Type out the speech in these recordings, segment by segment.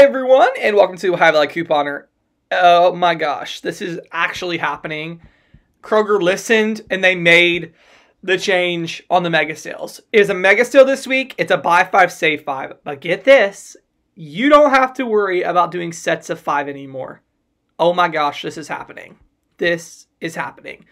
Everyone, and welcome to Ohio Valley Couponer. Oh my gosh, this is actually happening. Kroger listened and they made the change on the mega sales. It is a mega sale this week. It's a buy five, save five. But get this, you don't have to worry about doing sets of five anymore. Oh my gosh, this is happening. This is happening.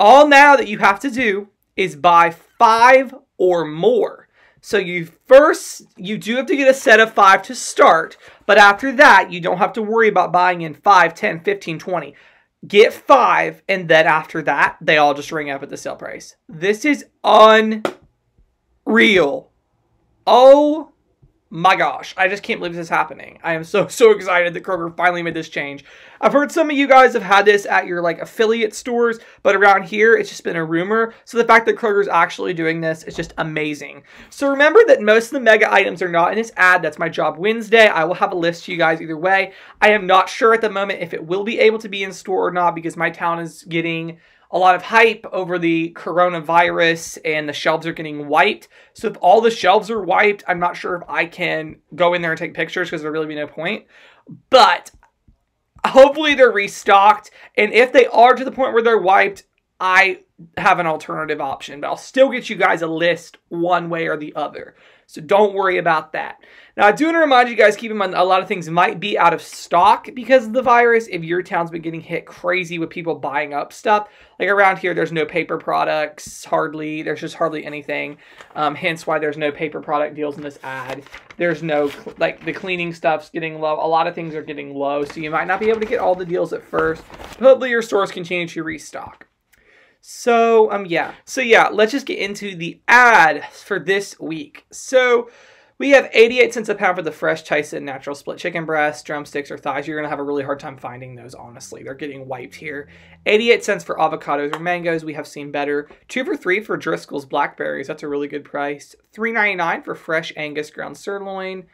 All now that you have to do is buy five or more. So you first, you do have to get a set of five to start, but after that, you don't have to worry about buying in 5, 10, 15, 20. Get five, and then after that, they all just ring up at the sale price. This is unreal. Oh my gosh, I just can't believe this is happening. I am so, so excited that Kroger finally made this change. I've heard some of you guys have had this at your like affiliate stores, but around here, it's just been a rumor. So the fact that Kroger's actually doing this is just amazing. So remember that most of the mega items are not in this ad. That's my job Wednesday. I will have a list to you guys either way. I am not sure at the moment if it will be able to be in store or not because my town is getting a lot of hype over the coronavirus and the shelves are getting wiped. So if all the shelves are wiped, I'm not sure if I can go in there and take pictures because there'll really be no point. But hopefully they're restocked. And if they are to the point where they're wiped, I have an alternative option, but I'll still get you guys a list one way or the other. So don't worry about that. Now, I do want to remind you guys, keep in mind a lot of things might be out of stock because of the virus. If your town's been getting hit crazy with people buying up stuff, like around here, there's no paper products, hardly. There's just hardly anything. Um, hence why there's no paper product deals in this ad. There's no, like, the cleaning stuff's getting low. A lot of things are getting low, so you might not be able to get all the deals at first. Hopefully your stores continue to restock. So, um, yeah. So, yeah, let's just get into the ad for this week. So, we have 88 cents a pound for the fresh Tyson natural split chicken breast, drumsticks, or thighs. You're going to have a really hard time finding those, honestly. They're getting wiped here. 88 cents for avocados or mangoes. We have seen better. Two for three for Driscoll's blackberries. That's a really good price. $3.99 for fresh Angus ground sirloin.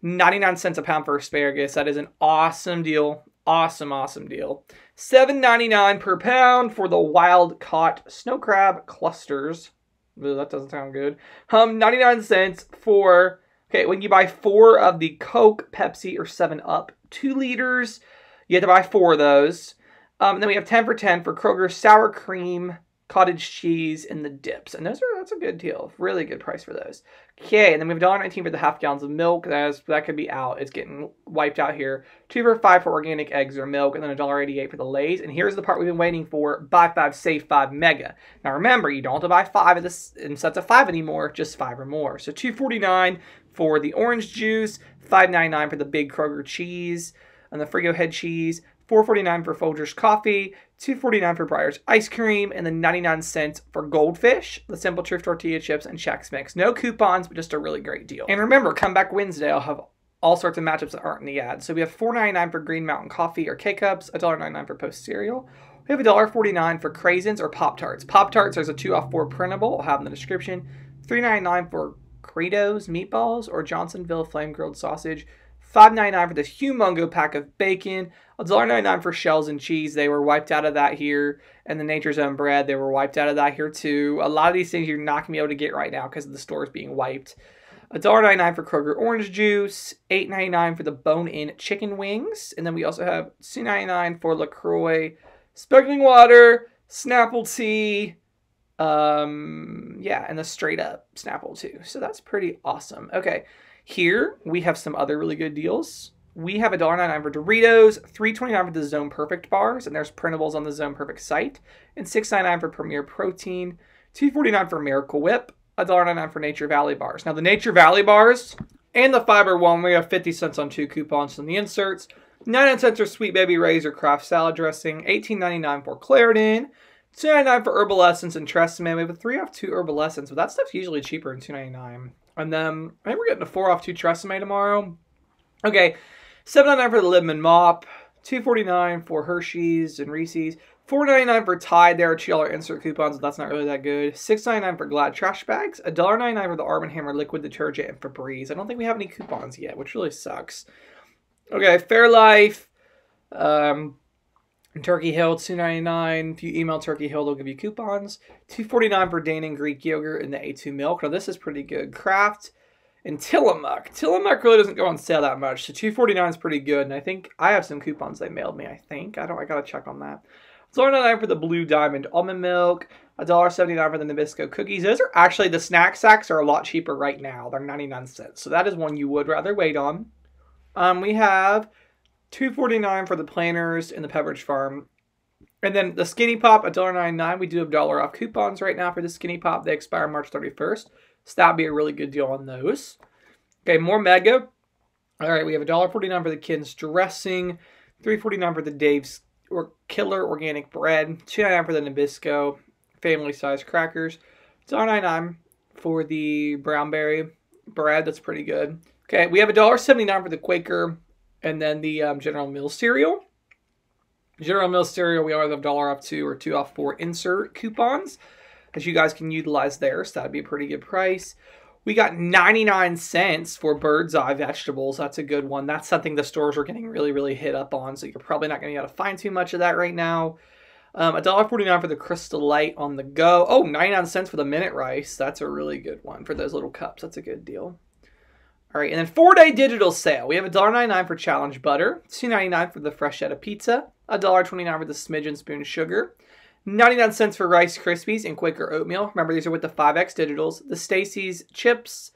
99 cents a pound for asparagus. That is an awesome deal. Awesome, awesome deal. $7.99 per pound for the wild caught snow crab clusters. That doesn't sound good. Um, 99 cents for, okay, when you buy four of the Coke, Pepsi, or 7-Up 2 liters, you have to buy four of those. Um, then we have 10 for 10 for Kroger sour cream cottage cheese, and the dips. And those are that's a good deal. Really good price for those. Okay, and then we have $1.19 for the half gallons of milk. That's, that could be out. It's getting wiped out here. Two for five for organic eggs or milk, and then $1.88 for the Lay's. And here's the part we've been waiting for: buy five, save five mega. Now remember, you don't have to buy five of this in sets of five anymore, just five or more. So $2.49 for the orange juice, $5.99 for the big Kroger cheese and the Frigo head cheese, $4.49 for Folgers coffee, $2.49 for Breyers ice cream, and then 99 cents for Goldfish, the Simple Truth tortilla chips, and Chex Mix. No coupons, but just a really great deal. And remember, come back Wednesday. I'll have all sorts of matchups that aren't in the ad. So we have $4.99 for Green Mountain coffee or K-Cups, $1.99 for Post cereal. We have $1.49 for Craisins or Pop Tarts. Pop Tarts, there's a 2 off 4 printable. I'll have in the description. $3.99 for Credos meatballs or Johnsonville flame grilled sausage. $5.99 for this humongo pack of bacon, $1.99 for shells and cheese. They were wiped out of that here. And the Nature's Own bread, they were wiped out of that here too. A lot of these things you're not going to be able to get right now because the store is being wiped. $1.99 for Kroger orange juice, $8.99 for the bone-in chicken wings, and then we also have $2.99 for LaCroix sparkling water, Snapple tea, um, yeah, and the straight up Snapple too. So that's pretty awesome. Okay, here we have some other really good deals. We have $1.99 for Doritos, $3.29 for the Zone Perfect bars, and there's printables on the Zone Perfect site, and $6.99 for Premier Protein, $2.49 for Miracle Whip, $1.99 for Nature Valley bars. Now the Nature Valley bars and the Fiber one, we have 50 cents on two coupons from the inserts. 99 cents for Sweet Baby Ray's or Kraft salad dressing, $18.99 for Claritin, $2.99 for Herbal Essence and Tresemme. We have a 3 off 2 Herbal Essence, but that stuff's usually cheaper than $2.99. And then I think we're getting a 4 off 2 Tresemme tomorrow. Okay, Seven nine for the Libman mop. Two forty nine for Hershey's and Reese's. Four ninety nine for Tide. There are two dollar insert coupons, that's not really that good. Six ninety nine for Glad trash bags. A dollar ninety nine for the Arm and Hammer liquid detergent and Febreze. I don't think we have any coupons yet, which really sucks. Okay, Fairlife. Um, Turkey Hill, two ninety nine. If you email Turkey Hill, they'll give you coupons. Two forty nine for Dannon Greek yogurt and the A2 milk. Now this is pretty good. Kraft And Tillamook. Tillamook really doesn't go on sale that much, so 249 is pretty good. And I think I have some coupons they mailed me. I think I don't. I gotta check on that. It's $1.99 for the Blue Diamond almond milk. $1.79 for the Nabisco cookies. Those are actually the snack sacks are a lot cheaper right now. They're 99 cents. So that is one you would rather wait on. Um, we have 249 for the planters and the Pepperidge Farm. And then the Skinny Pop, $1.99. We do have dollar off coupons right now for the Skinny Pop. They expire March 31st. So that'd be a really good deal on those. Okay, more Mega. All right, we have $1.49 for the Ken's dressing, $3.49 for the Dave's or Killer Organic Bread, $2.99 for the Nabisco family size crackers, $1.99 for the Brownberry bread. That's pretty good. Okay, we have $1.79 for the Quaker and then the um, General Mills cereal. General Mills cereal, we always have dollar off two or two off four insert coupons that you guys can utilize there. So that'd be a pretty good price. We got 99 cents for bird's eye vegetables. That's a good one. That's something the stores are getting really, really hit up on. So you're probably not going to be able to find too much of that right now. Um, $1.49 for the Crystal Light on the go. Oh, 99 cents for the Minute Rice. That's a really good one for those little cups. That's a good deal. All right, and then four-day digital sale. We have $1.99 for Challenge Butter, $2.99 for the Freshetta Pizza, $1.29 for the Smidgen Spoon Sugar, 99 cents for Rice Krispies and Quaker Oatmeal. Remember, these are with the 5X Digitals. The Stacy's Chips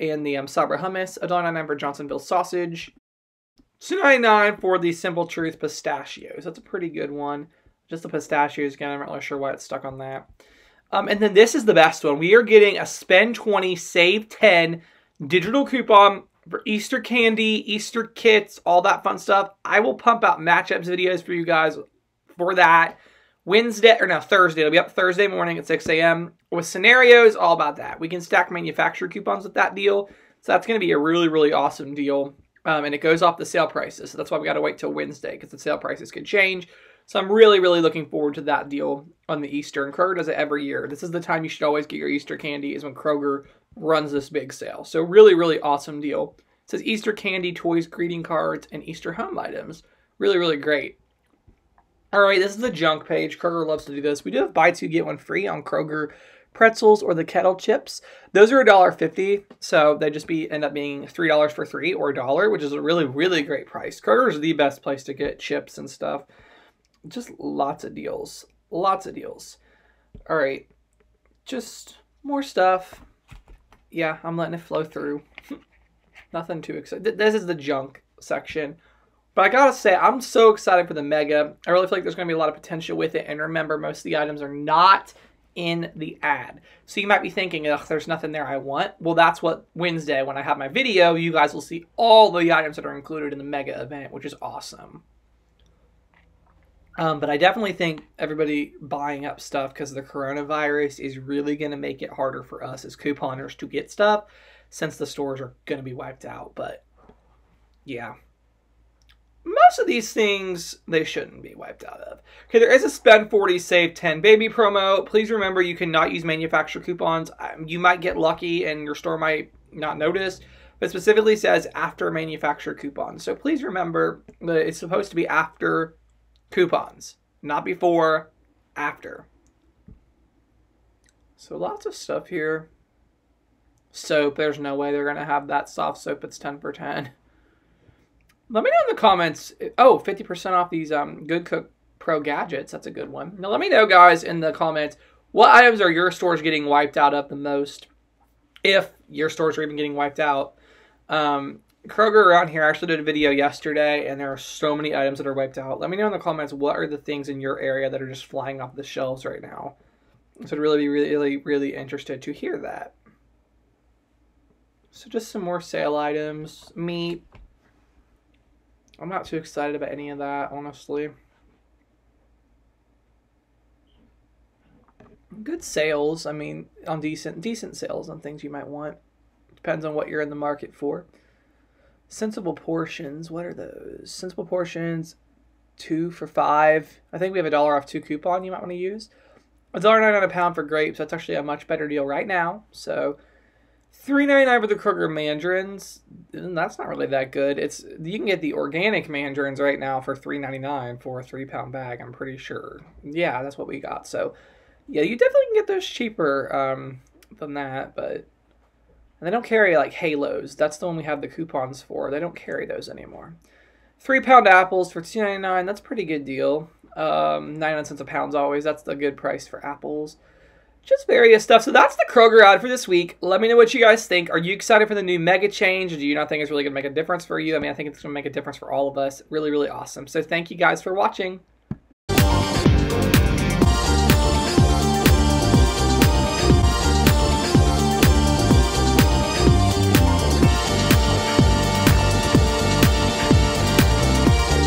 and the um, Sabra Hummus. $1.99 for Johnsonville Sausage. $2.99 for the Simple Truth Pistachios. That's a pretty good one. Just the pistachios again. I'm not really sure why it's stuck on that. Um, and then this is the best one. We are getting a spend 20, save 10 digital coupon for Easter candy, Easter kits, all that fun stuff. I will pump out matchups videos for you guys for that. Wednesday, or no, Thursday. It'll be up Thursday morning at 6 a.m. with scenarios, all about that. We can stack manufacturer coupons with that deal. So that's going to be a really, really awesome deal. Um, and it goes off the sale prices. So that's why we got to wait till Wednesday because the sale prices could change. So I'm really, really looking forward to that deal on the Easter. And Kroger does it every year. This is the time you should always get your Easter candy is when Kroger runs this big sale. So really, really awesome deal. It says Easter candy, toys, greeting cards, and Easter home items. Really, really great. All right, this is the junk page. Kroger loves to do this. We do have buy two get one free on Kroger pretzels or the kettle chips. Those are $1.50, so they just be end up being $3 for three or a dollar, which is a really, really great price. Kroger is the best place to get chips and stuff. Just lots of deals. Lots of deals. All right, just more stuff. Yeah, I'm letting it flow through. Nothing too exciting. This is the junk section. But I gotta say, I'm so excited for the Mega. I really feel like there's gonna be a lot of potential with it. And remember, most of the items are not in the ad. So you might be thinking, ugh, there's nothing there I want. Well, that's what Wednesday, when I have my video, you guys will see all the items that are included in the Mega event, which is awesome. Um, but I definitely think everybody buying up stuff because of the coronavirus is really going to make it harder for us as couponers to get stuff since the stores are going to be wiped out. But yeah, most of these things they shouldn't be wiped out of. Okay, there is a spend 40 save 10 baby promo. Please remember you cannot use manufacturer coupons. Um, you might get lucky and your store might not notice, but specifically says after manufacturer coupons. So please remember that it's supposed to be after coupons, not before, after. So lots of stuff here. Soap, there's no way they're going to have that soft soap. It's 10 for 10. Let me know in the comments. Oh, 50% off these um, Good Cook Pro gadgets. That's a good one. Now, let me know, guys, in the comments, what items are your stores getting wiped out of the most? If your stores are even getting wiped out. Um, Kroger around here actually did a video yesterday, and there are so many items that are wiped out. Let me know in the comments what are the things in your area that are just flying off the shelves right now. So I'd really be really, really, interested to hear that. So just some more sale items. Meat, I'm not too excited about any of that, honestly. Good sales. I mean, on decent decent sales on things you might want. Depends on what you're in the market for. Sensible portions. What are those? Sensible portions. Two for five. I think we have a dollar off two coupon you might want to use. A dollar nine on a pound for grapes. That's actually a much better deal right now. So Three ninety nine for the Kroger mandarins. That's not really that good. It's you can get the organic mandarins right now for three ninety nine for a three pound bag. I'm pretty sure. Yeah, that's what we got. So, yeah, you definitely can get those cheaper um, than that. But And they don't carry like halos. That's the one we have the coupons for. They don't carry those anymore. Three pound apples for two ninety nine. That's a pretty good deal. Um, 99 cents a pound's always. That's the good price for apples. Just various stuff. So that's the Kroger ad for this week. Let me know what you guys think. Are you excited for the new mega change? Do you not think it's really going to make a difference for you? I mean, I think it's going to make a difference for all of us. Really, really awesome. So thank you guys for watching.